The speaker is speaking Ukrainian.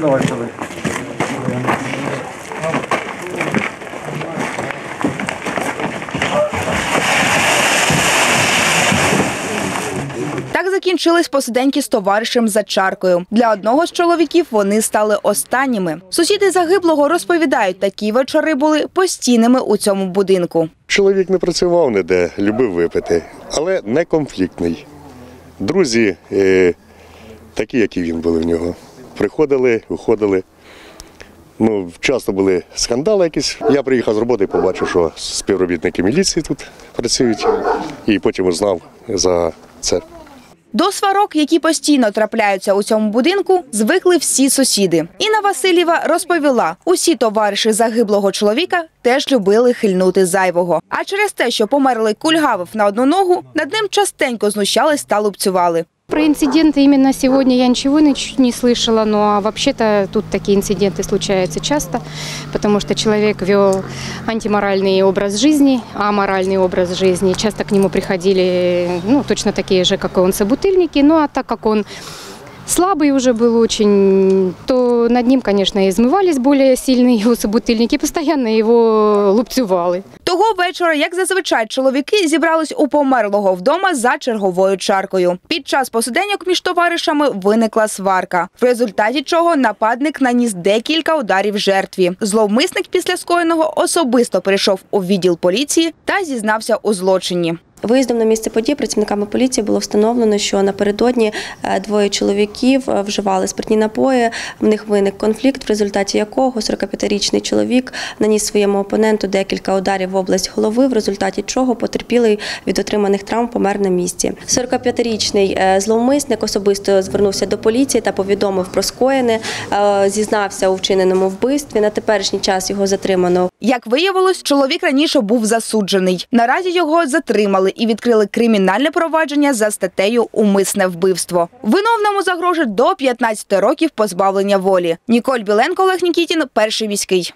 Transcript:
Давай, давай. Так закінчились посиденьки з товаришем за чаркою. Для одного з чоловіків вони стали останніми. Сусіди загиблого розповідають, такі вечори були постійними у цьому будинку. Чоловік не працював ніде, любив випити, але не конфліктний. Друзі, е, такі, які він були в нього. Приходили, виходили. Ну, часто були скандали якісь. Я приїхав з роботи і побачив, що співробітники міліції тут працюють, і потім узнав за це. До сварок, які постійно трапляються у цьому будинку, звикли всі сусіди. Інна Васильєва розповіла, усі товариші загиблого чоловіка теж любили хильнути зайвого. А через те, що померлий кульгавив на одну ногу, над ним частенько знущались та лупцювали. Про инциденты именно сегодня я ничего не, слышала, но вообще-то тут такие инциденты случаются часто, потому что человек вел антиморальный образ жизни, аморальный образ жизни. Часто к нему приходили ну, точно такие же, как и он, собутыльники, ну а так как он слабый уже был очень, то над ним, конечно, измывались более сильные его собутыльники, постоянно его лупцювали. Того вечора, як зазвичай, чоловіки зібрались у померлого вдома за черговою чаркою. Під час посиденьок між товаришами виникла сварка, в результаті чого нападник наніс декілька ударів жертві. Зловмисник після скоєного особисто прийшов у відділ поліції та зізнався у злочині. Виїздом на місце події працівниками поліції було встановлено, що напередодні е, двоє чоловіків е, вживали спиртні напої. В них виник конфлікт, в результаті якого 45-річний чоловік наніс своєму опоненту декілька ударів в область голови, в результаті чого потерпілий від отриманих травм помер на місці. 45-річний е, зловмисник особисто звернувся до поліції та повідомив про скоєне, зізнався у вчиненому вбивстві. На теперішній час його затримано Як виявилось, чоловік раніше був засуджений. Наразі його затримали і відкрили кримінальне провадження за статтею Умисне вбивство. Виновному загрожує до 15 років позбавлення волі. Ніколь Біленко, Олег Нікітін, перший міський.